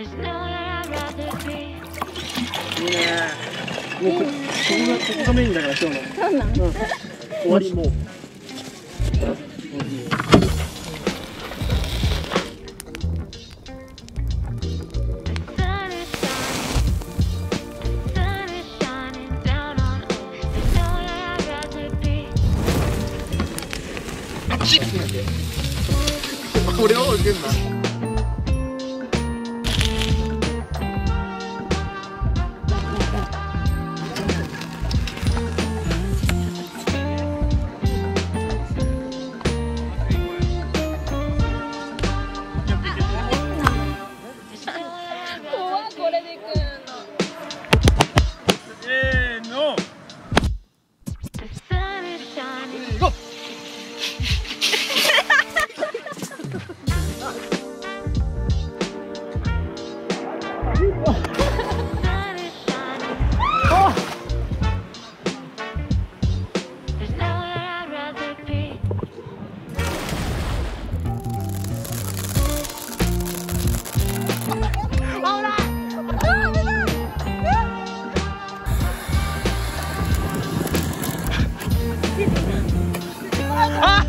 いいねもうここがここがメインだから今日のそうなん、うん、終わりもうチッを受けんな老大，别动！别！啊！